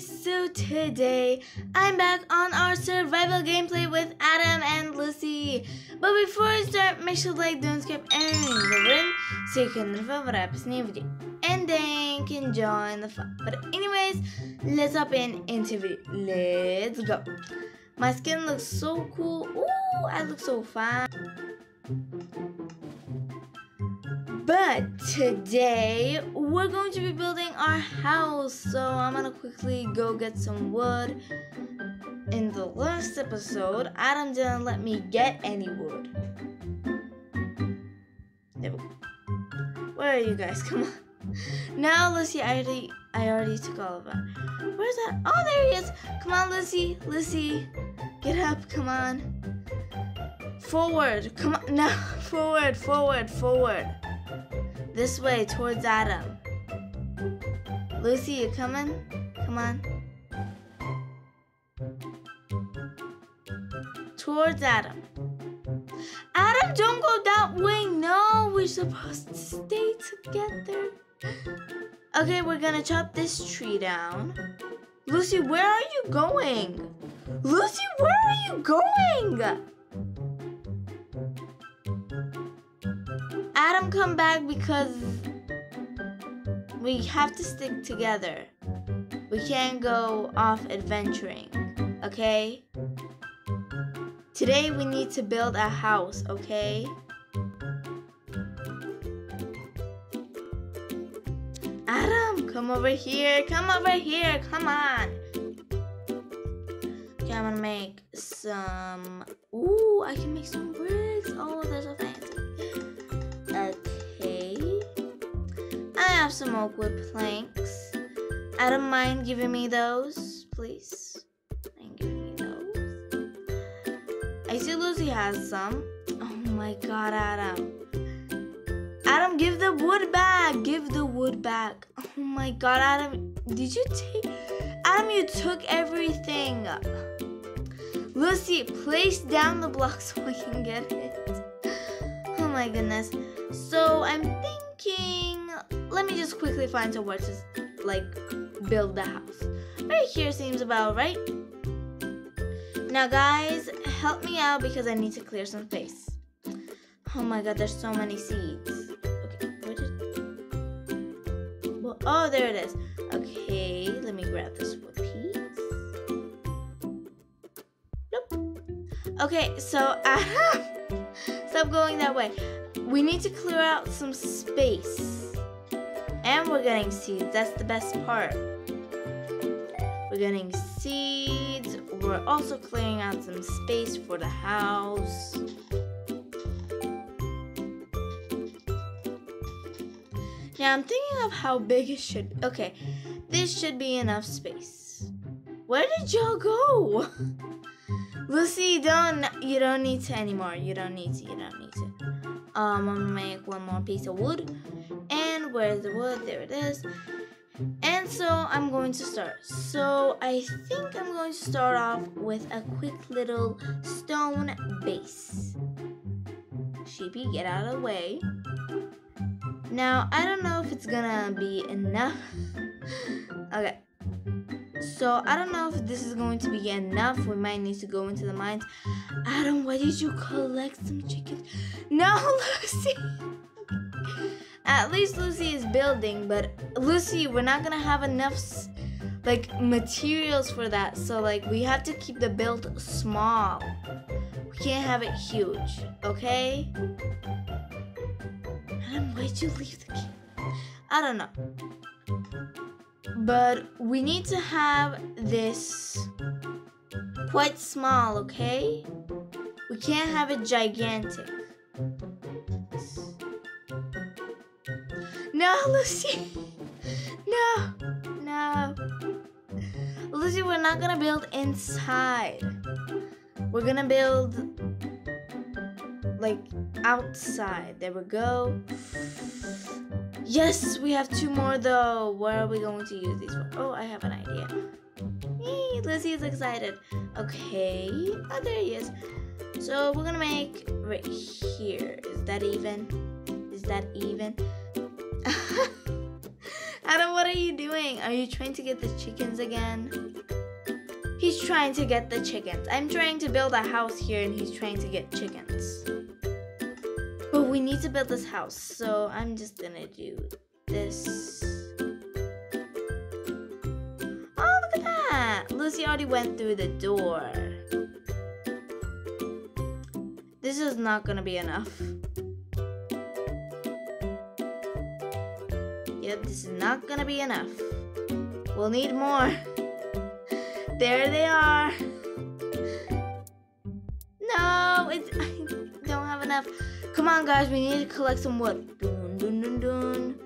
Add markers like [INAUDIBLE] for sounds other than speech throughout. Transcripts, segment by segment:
so today I'm back on our survival gameplay with Adam and Lucy. But before I start, make sure to like, don't skip any of the room so you can notify what happens video. And then can join the fun. But anyways, let's hop in into video. Let's go. My skin looks so cool. Ooh, I look so fine. But today we're going to be building our house. So I'm gonna quickly go get some wood. In the last episode, Adam didn't let me get any wood. There we go. Where are you guys? [LAUGHS] Come on. Now, Lucy, I already, I already took all of that. Where's that? Oh, there he is. Come on, Lucy. Lucy, get up. Come on. Forward. Come on. [LAUGHS] Now, forward, forward, forward. This way, towards Adam. Lucy, you coming? Come on. Towards Adam. Adam, don't go that way. No, we're supposed to stay together. Okay, we're gonna chop this tree down. Lucy, where are you going? Lucy, where are you going? Adam come back because we have to stick together. We can't go off adventuring, okay? Today we need to build a house, okay? Adam, come over here. Come over here. Come on. Okay, I'm gonna make some. Ooh, I can make some bricks. Oh, there's a have some oak wood planks. Adam, mind giving me those, please? Giving me those? I see Lucy has some. Oh my god, Adam. Adam, give the wood back. Give the wood back. Oh my god, Adam. Did you take. Adam, you took everything. Lucy, place down the block [LAUGHS] so I can get it. Oh my goodness. So I'm thinking. Let me just quickly find somewhere to like build the house. Right here seems about right. Now, guys, help me out because I need to clear some space. Oh my god, there's so many seeds. Okay, where did... Well, oh, there it is. Okay, let me grab this wood piece. Nope. Okay, so [LAUGHS] stop going that way. We need to clear out some space. And we're getting seeds. That's the best part. We're getting seeds. We're also clearing out some space for the house. Now I'm thinking of how big it should be. Okay, this should be enough space. Where did y'all go? [LAUGHS] Lucy, don't you don't need to anymore. You don't need to, you don't need to. Um, I'm gonna make one more piece of wood. Where's the wood? There it is. And so I'm going to start. So I think I'm going to start off with a quick little stone base. Sheepy, get out of the way. Now, I don't know if it's gonna be enough. [LAUGHS] okay. So, I don't know if this is going to be enough. We might need to go into the mines. Adam, why did you collect some chickens? No, [LAUGHS] Lucy! At least Lucy is building, but Lucy, we're not gonna have enough like materials for that. So like we have to keep the build small. We can't have it huge, okay? Adam, why'd you leave the key? I don't know. But we need to have this quite small, okay? We can't have it gigantic. No, Lucy. No, no. Lucy, we're not gonna build inside. We're gonna build like outside. There we go. Yes, we have two more though. Where are we going to use these for? Oh, I have an idea. Lizzie is excited. Okay. Oh, there he is. So we're gonna make right here. Is that even? Is that even? Adam, what are you doing? Are you trying to get the chickens again? He's trying to get the chickens. I'm trying to build a house here and he's trying to get chickens. But we need to build this house, so I'm just gonna do this. Oh, look at that! Lucy already went through the door. This is not gonna be enough. This is not gonna be enough. We'll need more. There they are. No, it's, [LAUGHS] I don't have enough. Come on, guys, we need to collect some wood. Dun, dun, dun.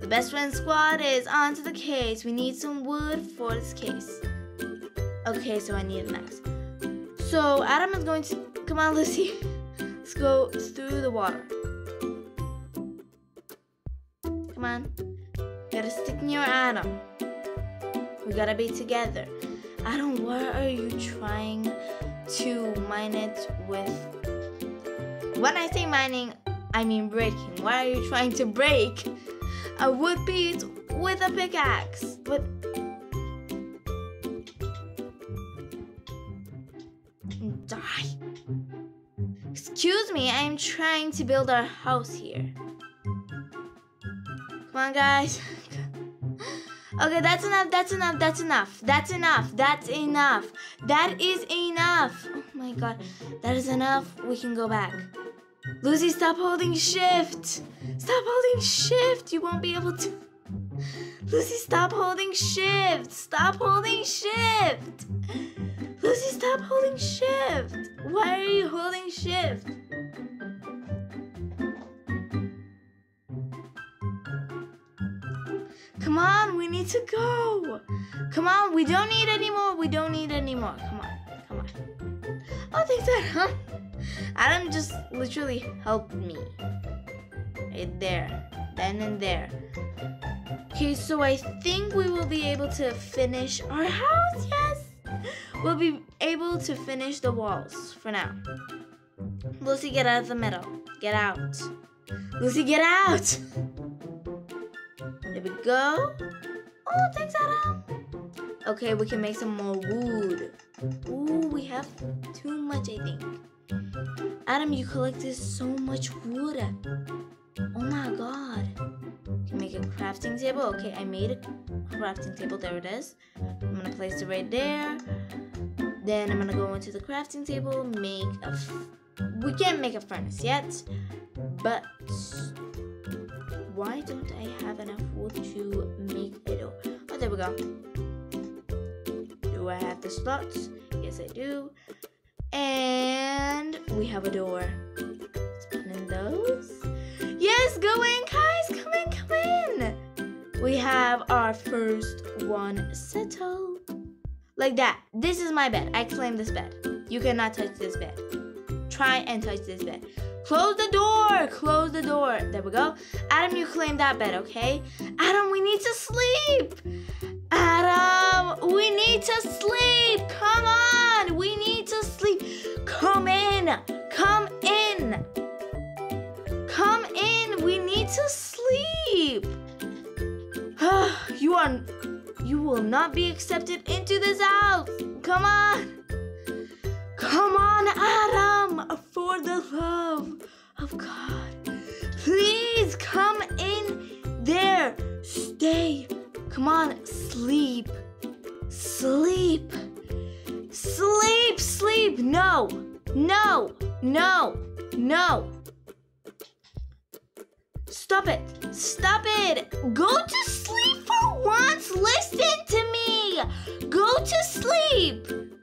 The best friend squad is onto the case. We need some wood for this case. Okay, so I need an axe. So Adam is going to come on, Lucy. [LAUGHS] Let's go through the water. Come on. Gotta stick near Adam. We gotta be together. Adam, why are you trying to mine it with. When I say mining, I mean breaking. Why are you trying to break a wood piece with a pickaxe? But. Die. Excuse me, I am trying to build our house here. Come on, guys. Okay, that's enough, that's enough, that's enough. That's enough, that's enough. That is enough. Oh my god, that is enough. We can go back. Lucy, stop holding shift. Stop holding shift. You won't be able to. Lucy, stop holding shift. Stop holding shift. Lucy, stop holding shift. Why are you holding shift? Come on, we need to go. Come on, we don't need any more. We don't need any more. Come on, come on. Oh, thanks, Adam. [LAUGHS] Adam just literally helped me. Right there, then and there. Okay, so I think we will be able to finish our house. Yes, we'll be able to finish the walls for now. Lucy, get out of the middle. Get out. Lucy, get out. Go. Oh, thanks, Adam. Okay, we can make some more wood. Ooh, we have too much, I think. Adam, you collected so much wood. Oh my god. Can make a crafting table. Okay, I made a crafting table. There it is. I'm gonna place it right there. Then I'm gonna go into the crafting table, make a. we can't make a furnace yet, but why don't I have enough wood to make a door? Oh, there we go. Do I have the slots? Yes, I do. And we have a door. In those. Yes, go in, guys. Come in, come in. We have our first one settled. Like that. This is my bed. I claim this bed. You cannot touch this bed. Try and touch this bed. Close the door. Close the door. There we go. Adam, you claim that bed, okay? Adam, we need to sleep. Adam, we need to sleep. Come on. We need to sleep. Come in. Come in. Come in. We need to sleep. [SIGHS] you are you will not be accepted into this house. Come on. Come on, Adam, for the love of God. Please come in there. Stay. Come on, sleep. Sleep. Sleep, sleep. No, no, no, no. Stop it. Stop it. Go to sleep for once. Listen to me. Go to sleep.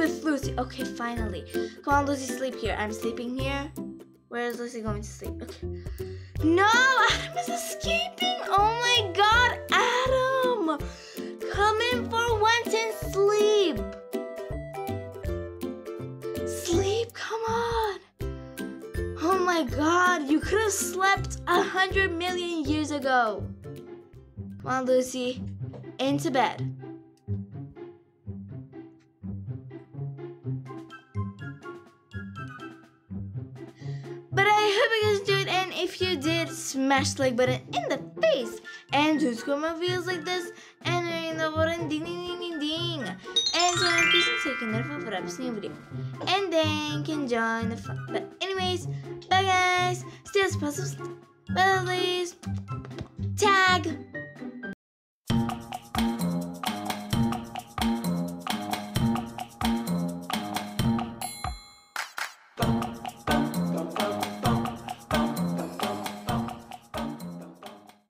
With Lucy. Okay, finally. Come on, Lucy, sleep here. I'm sleeping here. Where is Lucy going to sleep? Okay. No, Adam is escaping. Oh my god, Adam. Come in for once and sleep. Sleep, come on. Oh my god, you could have slept a hundred million years ago. Come on, Lucy. Into bed. Hope you guys enjoyed, and if you did, smash the like button in the face, and subscribe my videos like this, and ring the button ding ding ding ding ding, and so notifications so you can notify for every single video, and then can join the fun. But anyways, bye guys, stay as possible. positive, please. Tag.